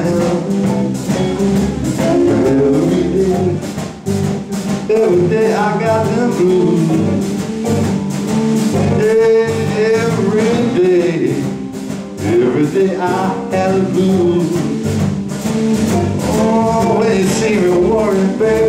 Every day Every day I got the blues Every day Every day I had a blues Oh, when you see me worried, baby.